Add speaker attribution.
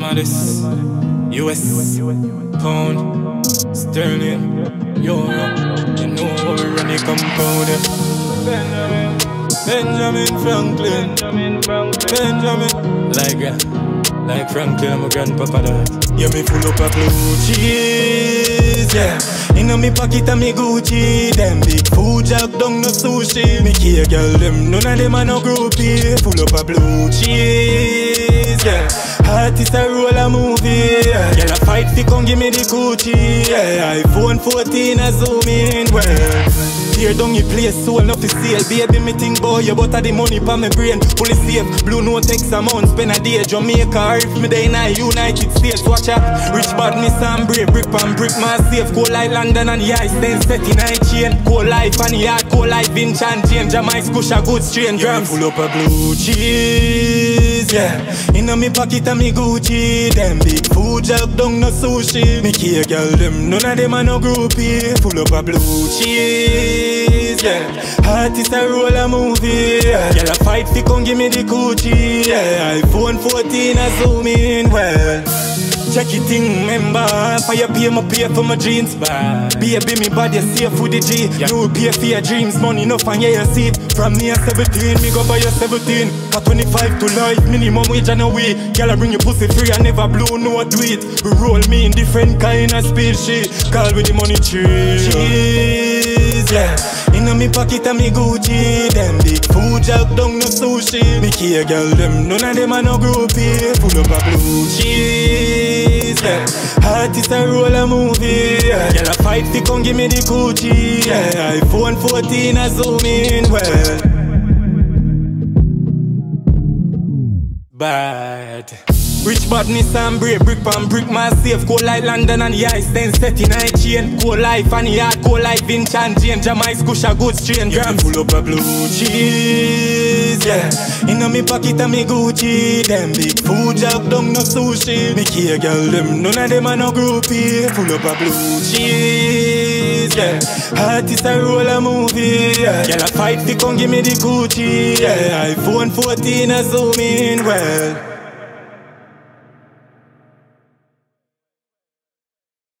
Speaker 1: Maddis, US, Pound, Sterling, Euro. You know how we run the compound. Benjamin, Benjamin Franklin, Benjamin, like yeah, like Franklin, I'm a grandpapa that. Yeah, me full up of blue cheese, yeah. Inna me pocket and me Gucci, them big food jack down no sushi. Me care girl, them none of them are no groupie. Full up of blue cheese. Artist a roll a movie, yeah. Girl a fight fi come give me the Gucci, yeah. iPhone 14 a zoom in, well. Tear down your place, soul enough to sale Baby, me think boy, you butter the money pa me brain. Fully safe, blue no text amount Spend a day, Jamaica if me day in a United States Watch out, rich badness and brave Brick pan brick, man safe. Cold like London and the ice Then set in a chain. Cold life and the hard, cold life in Jane Jamaica squish a good strain Grams full up a blue cheese, yeah. Inna me pocket and me Gucci Them big food jug down no sushi. Me care girl, them none of them are no groupie. Full up a blue cheese, yeah. Artist a roll a movie, yeah. Girl a fight fi come give me the Gucci, yeah. iPhone 14 a zoom in, well Check it thing, remember Fire pay my pay for my jeans Baby, me body safe with the G. You pay for your dreams, money enough and yeah, you see. From me at 17, me go buy you 17 At 25 to life, minimum wage and a week. Girl, I bring your pussy free, I never blow no tweet. We roll me in different kind of species Call with the money cheese Cheese, yeah. Inna me pocket and me Gucci. Them big food jack down no sushi. Me care girl, them none of them are no groupie. Full up a blue cheese, yeah. A roll a movie, yeah. Girl a fight fi come give me the Gucci, yeah. iPhone 14 a zoom in, well. Bad Rich badness and brave, brick pan brick man safe. Cold like London and the ice, then set in chain. Cold life and the hard, cold life in Chan Jane. Jamaica squish a good strain. Grams full up a blue cheese, yeah. Inna me pocket and me Gucci Them big food down no sushi. Me care girl, them none of them are no groupie. Full up a blue cheese, yeah. Artist a roll a movie, yeah. Girl a fight fi come give me the Gucci, yeah. iPhone 14 a zoom in, well